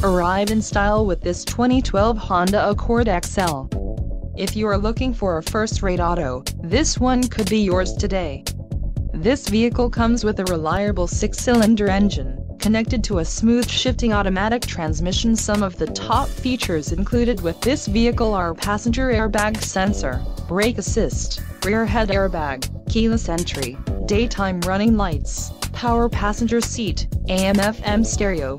Arrive in style with this 2012 Honda Accord EX-L. If you are looking for a first-rate auto, this one could be yours today. This vehicle comes with a reliable six-cylinder engine, connected to a smooth shifting automatic transmission. Some of the top features included with this vehicle are passenger airbag sensor, brake assist, rear head airbag, keyless entry, daytime running lights, power passenger seat, AM FM stereo,